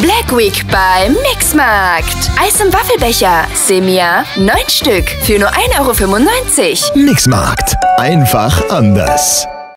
Black Week bei Mixmarkt. Eis im Waffelbecher. Semia 9 Stück für nur 1,95 Euro. Mixmarkt. Einfach anders.